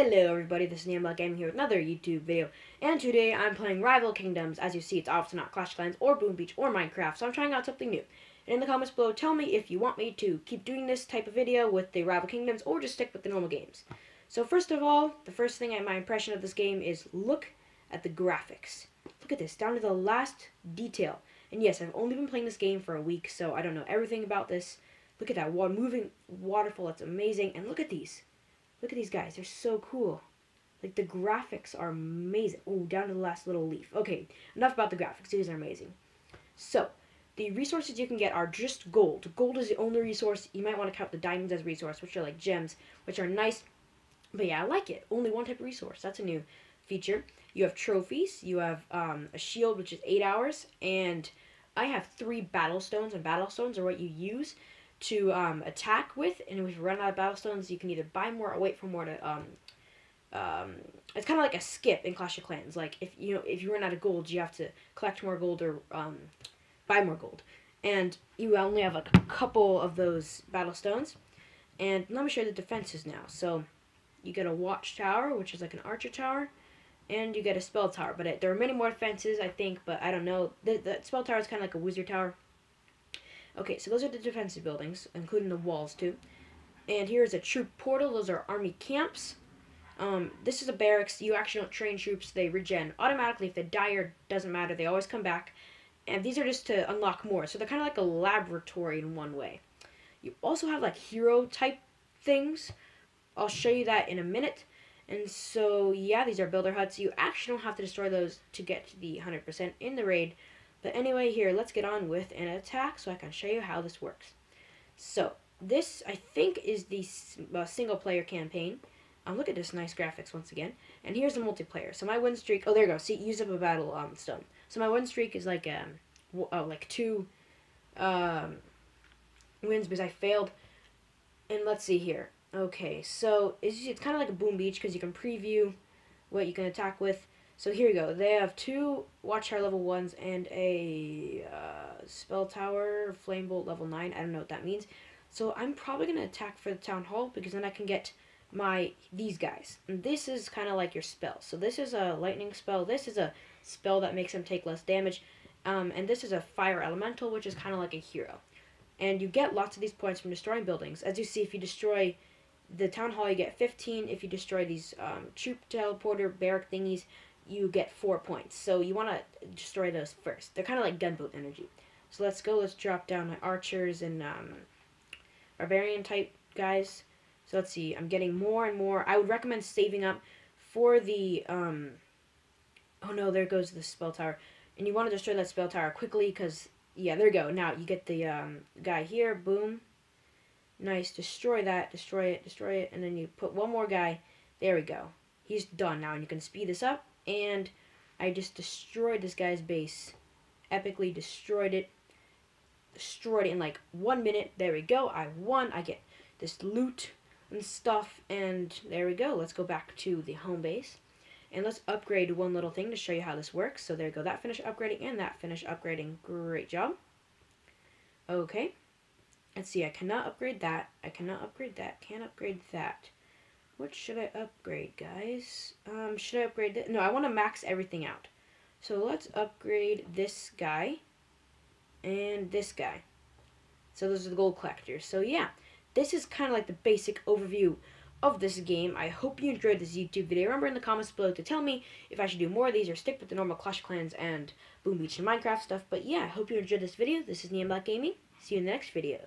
Hello everybody, this is NeonBlack Gaming here with another YouTube video, and today I'm playing Rival Kingdoms. As you see, it's obviously not Clash Clans or Boom Beach or Minecraft, so I'm trying out something new. And in the comments below, tell me if you want me to keep doing this type of video with the Rival Kingdoms or just stick with the normal games. So first of all, the first thing in my impression of this game is look at the graphics. Look at this, down to the last detail. And yes, I've only been playing this game for a week, so I don't know everything about this. Look at that water, moving waterfall, it's amazing. And look at these. Look at these guys. They're so cool. Like, the graphics are amazing. Oh, down to the last little leaf. Okay, enough about the graphics. These are amazing. So, the resources you can get are just gold. Gold is the only resource. You might want to count the diamonds as resource, which are like gems, which are nice. But yeah, I like it. Only one type of resource. That's a new feature. You have trophies. You have um, a shield, which is 8 hours. And I have three battle stones, and battle stones are what you use to um, attack with, and if you run out of battle stones, you can either buy more or wait for more to. Um, um, it's kind of like a skip in Clash of Clans. Like if you know if you run out of gold, you have to collect more gold or um, buy more gold, and you only have like a couple of those battle stones. And let me show you the defenses now. So you get a watchtower, which is like an archer tower, and you get a spell tower. But it, there are many more defenses, I think, but I don't know. The, the spell tower is kind of like a wizard tower. Okay, so those are the defensive buildings, including the walls too. And here's a troop portal. Those are army camps. Um, this is a barracks. You actually don't train troops. They regen automatically. If they die or doesn't matter, they always come back. And these are just to unlock more. So they're kind of like a laboratory in one way. You also have like hero type things. I'll show you that in a minute. And so, yeah, these are builder huts. You actually don't have to destroy those to get to the 100% in the raid. But anyway, here, let's get on with an attack so I can show you how this works. So, this, I think, is the uh, single-player campaign. Um, look at this nice graphics once again. And here's the multiplayer. So my win streak, oh, there you go. See, use up a battle um, stone. So my win streak is like, um, oh, like two um, wins because I failed. And let's see here. Okay, so it's, it's kind of like a Boom Beach because you can preview what you can attack with. So here we go. They have two Watchtower level 1s and a uh, Spell Tower Flame Bolt level 9. I don't know what that means. So I'm probably going to attack for the Town Hall because then I can get my these guys. And this is kind of like your spell. So this is a Lightning Spell. This is a spell that makes them take less damage. Um, and this is a Fire Elemental, which is kind of like a hero. And you get lots of these points from destroying buildings. As you see, if you destroy the Town Hall, you get 15. If you destroy these um, Troop Teleporter Barrack thingies, you get four points. So you want to destroy those first. They're kind of like gunboat energy. So let's go. Let's drop down my archers and um, barbarian type guys. So let's see. I'm getting more and more. I would recommend saving up for the... Um, oh no, there goes the spell tower. And you want to destroy that spell tower quickly because... Yeah, there you go. Now you get the um, guy here. Boom. Nice. Destroy that. Destroy it. Destroy it. And then you put one more guy. There we go. He's done now. And you can speed this up and I just destroyed this guy's base. Epically destroyed it. Destroyed it in like one minute. There we go. I won. I get this loot and stuff. And there we go. Let's go back to the home base. And let's upgrade one little thing to show you how this works. So there you go. That finished upgrading and that finished upgrading. Great job. Okay. Let's see. I cannot upgrade that. I cannot upgrade that. Can't upgrade that. What should I upgrade, guys? Um, should I upgrade this? No, I want to max everything out. So let's upgrade this guy and this guy. So those are the gold collectors. So yeah, this is kind of like the basic overview of this game. I hope you enjoyed this YouTube video. Remember in the comments below to tell me if I should do more of these or stick with the normal Clash Clans and Boom Beach and Minecraft stuff. But yeah, I hope you enjoyed this video. This is Black Gaming. See you in the next video.